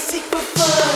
seek for fun.